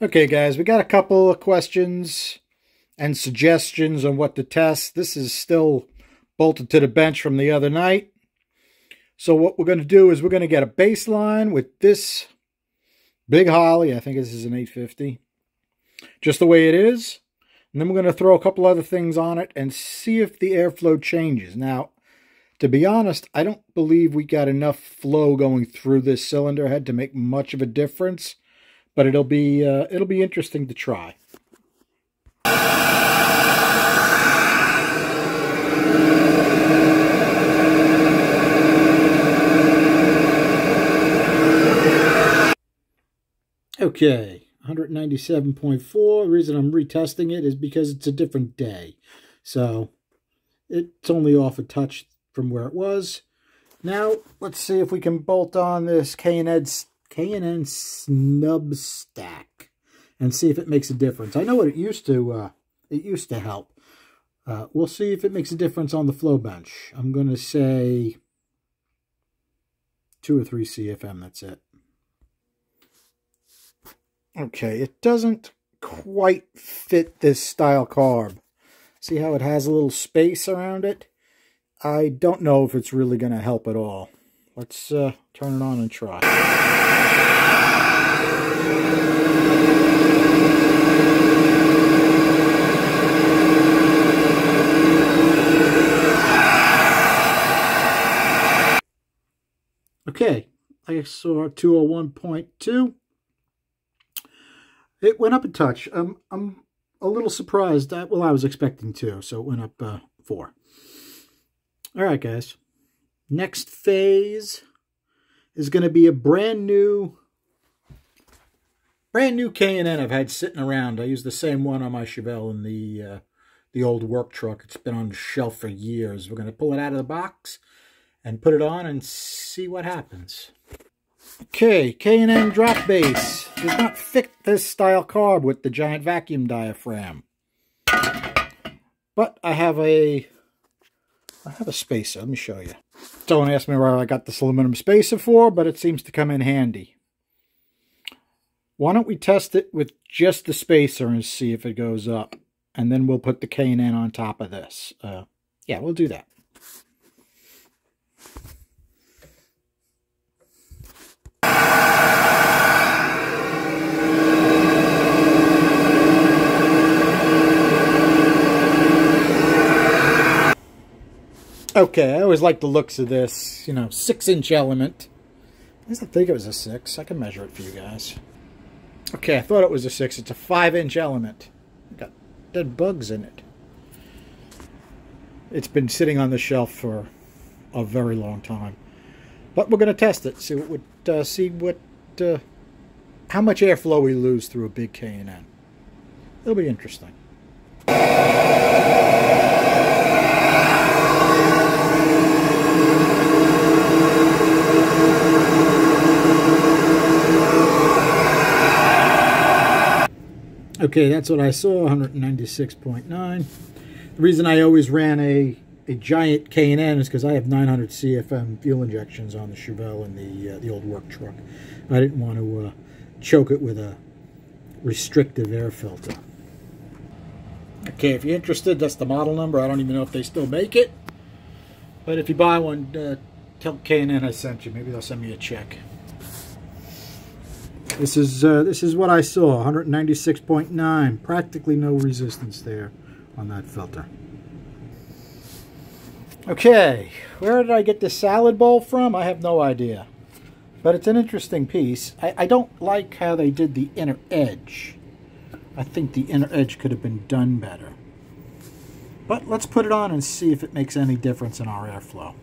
Okay, guys, we got a couple of questions and suggestions on what to test. This is still bolted to the bench from the other night. So what we're going to do is we're going to get a baseline with this big Holley. I think this is an 850. Just the way it is. And then we're going to throw a couple other things on it and see if the airflow changes. Now, to be honest, I don't believe we got enough flow going through this cylinder head to make much of a difference, but it'll be uh, it'll be interesting to try. Okay, 197.4. The reason I'm retesting it is because it's a different day. So it's only off a touch from where it was. Now, let's see if we can bolt on this K&N, K&N stub stack and see if it makes a difference. I know what it used to, uh, it used to help. Uh, we'll see if it makes a difference on the flow bench. I'm going to say two or three CFM, that's it. Okay, it doesn't quite fit this style carb. See how it has a little space around it? I don't know if it's really going to help at all. Let's uh, turn it on and try. Okay, I saw 201.2. It went up a touch. Um, I'm a little surprised. That, well, I was expecting two, so it went up uh, four. All right, guys. Next phase is going to be a brand new, brand new K&N I've had sitting around. I use the same one on my Chevelle in the uh, the old work truck. It's been on the shelf for years. We're going to pull it out of the box and put it on and see what happens. Okay, K&N drop base. Does not fit this style carb with the giant vacuum diaphragm. But I have a I have a spacer. Let me show you. Don't ask me where I got this aluminum spacer for, but it seems to come in handy. Why don't we test it with just the spacer and see if it goes up. And then we'll put the K&N on top of this. Uh, yeah, we'll do that. Okay, I always like the looks of this, you know, six inch element. I think it was a six. I can measure it for you guys. Okay, I thought it was a six. It's a five inch element. Got dead bugs in it. It's been sitting on the shelf for a very long time. But we're going to test it. See what, uh, see what, uh, how much airflow we lose through a big K&N. It'll be interesting. Okay, that's what I saw, 196.9. The reason I always ran a, a giant K&N is because I have 900 CFM fuel injections on the Chevelle and the, uh, the old work truck. I didn't want to uh, choke it with a restrictive air filter. Okay, if you're interested, that's the model number. I don't even know if they still make it. But if you buy one, uh, tell K&N I sent you. Maybe they'll send me a check. This is uh, this is what I saw, 196.9. Practically no resistance there on that filter. Okay, where did I get this salad bowl from? I have no idea. But it's an interesting piece. I, I don't like how they did the inner edge. I think the inner edge could have been done better. But let's put it on and see if it makes any difference in our airflow.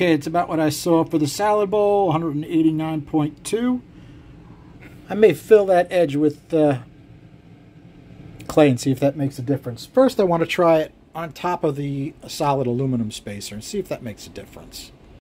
Okay, it's about what I saw for the salad bowl, 189.2. I may fill that edge with uh, clay and see if that makes a difference. First, I want to try it on top of the solid aluminum spacer and see if that makes a difference.